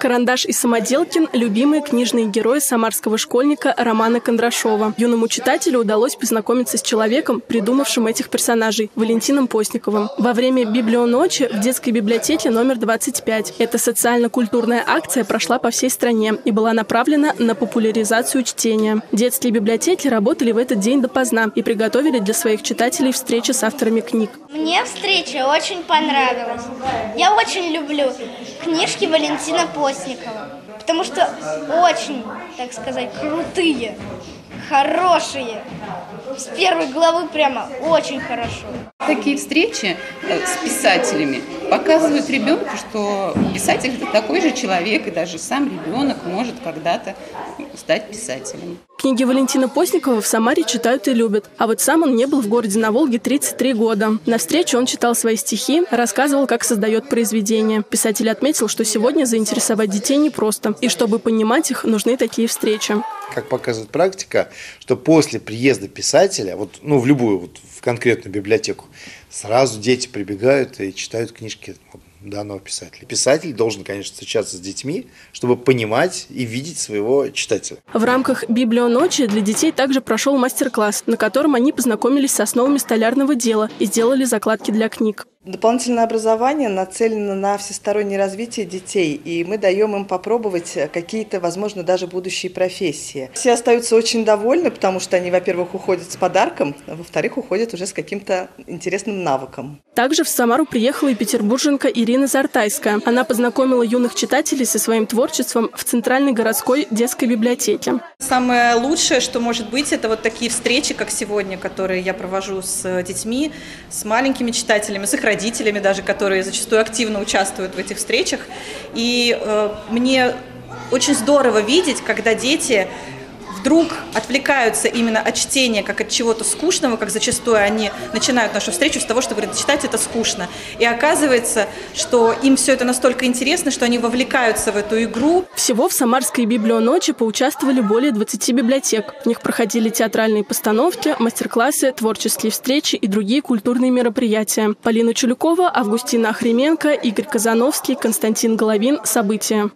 Карандаш и Самоделкин – любимые книжные герои самарского школьника Романа Кондрашова. Юному читателю удалось познакомиться с человеком, придумавшим этих персонажей – Валентином Постниковым. Во время библионочи в детской библиотеке номер 25. Эта социально-культурная акция прошла по всей стране и была направлена на популяризацию чтения. Детские библиотеки работали в этот день допоздна и приготовили для своих читателей встречи с авторами книг. Мне встреча очень понравилась. Я очень люблю книжки Валентина Постникова, потому что очень, так сказать, крутые, хорошие. С первой главы прямо очень хорошо. Такие встречи э, с писателями показывают ребенку, что писатель это такой же человек, и даже сам ребенок может когда-то стать писателем. Книги Валентина Постникова в Самаре читают и любят. А вот сам он не был в городе на Волге 33 года. На встрече он читал свои стихи, рассказывал, как создает произведения. Писатель отметил, что сегодня заинтересовать детей непросто. И чтобы понимать их, нужны такие встречи. Как показывает практика, что после приезда писателя, вот, ну, в любую, вот, в конкретную библиотеку, сразу дети прибегают и читают книжки данного писателя. Писатель должен, конечно, встречаться с детьми, чтобы понимать и видеть своего читателя. В рамках «Библионочи» для детей также прошел мастер-класс, на котором они познакомились с основами столярного дела и сделали закладки для книг. Дополнительное образование нацелено на всестороннее развитие детей, и мы даем им попробовать какие-то, возможно, даже будущие профессии. Все остаются очень довольны, потому что они, во-первых, уходят с подарком, а во-вторых, уходят уже с каким-то интересным навыком. Также в Самару приехала и петербурженка Ирина Зартайская. Она познакомила юных читателей со своим творчеством в Центральной городской детской библиотеке. Самое лучшее, что может быть, это вот такие встречи, как сегодня, которые я провожу с детьми, с маленькими читателями, с их родителями родителями даже, которые зачастую активно участвуют в этих встречах. И э, мне очень здорово видеть, когда дети вдруг отвлекаются именно от чтения, как от чего-то скучного, как зачастую они начинают нашу встречу с того, что говорят, читать это скучно. И оказывается, что им все это настолько интересно, что они вовлекаются в эту игру. Всего в Самарской библионочи поучаствовали более 20 библиотек. В них проходили театральные постановки, мастер-классы, творческие встречи и другие культурные мероприятия. Полина Чулюкова, Августина Охременко, Игорь Казановский, Константин Головин. События.